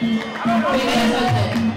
お願いします。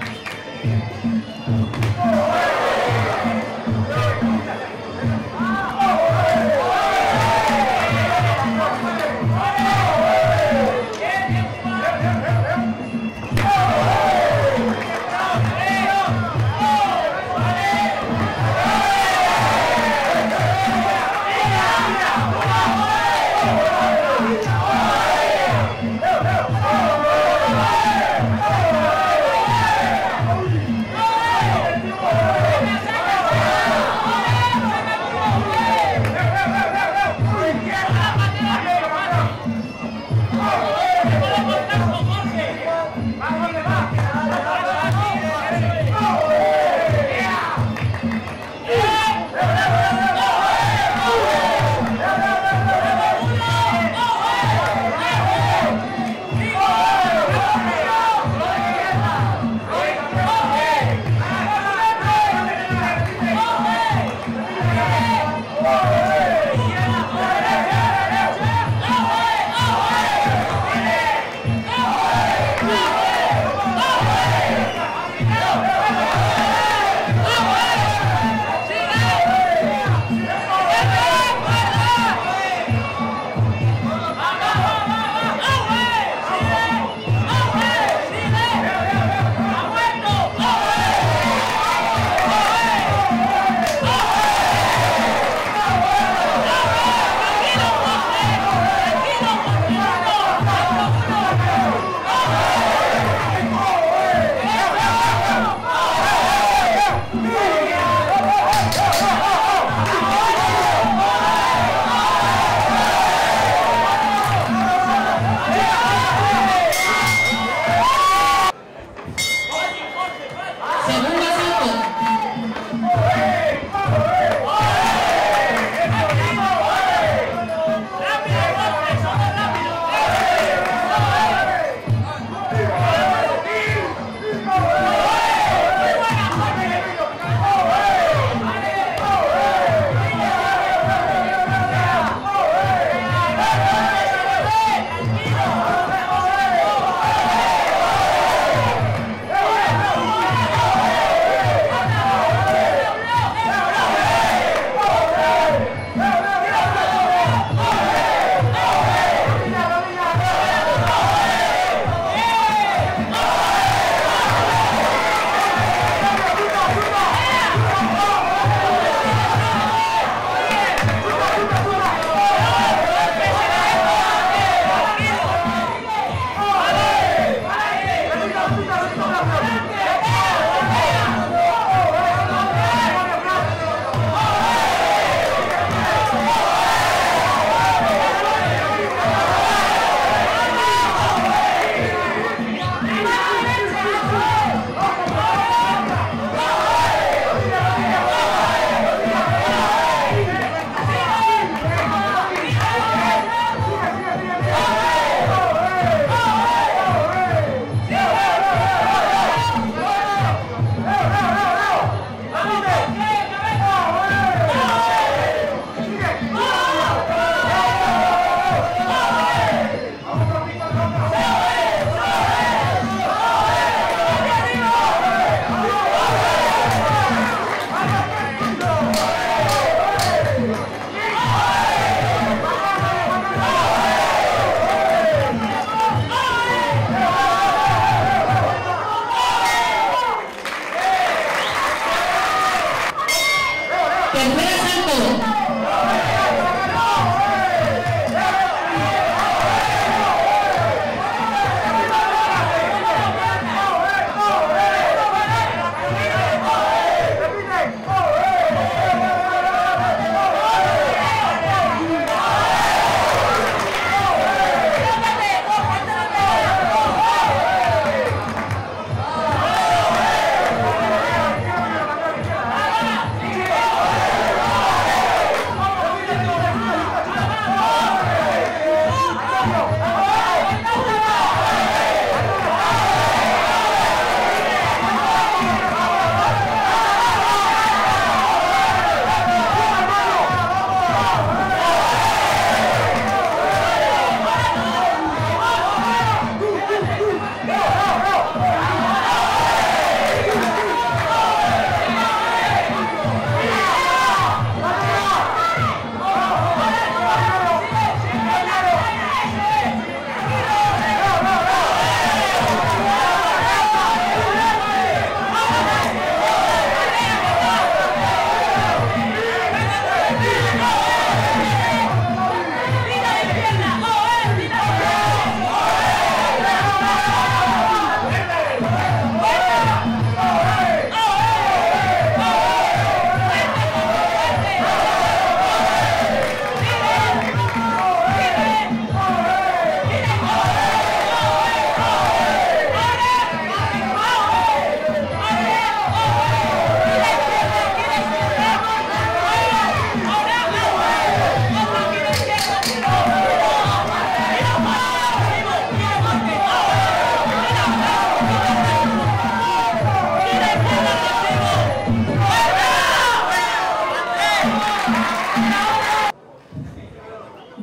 acrescentou.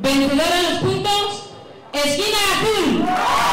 Venezuela en los puntos, esquina azul.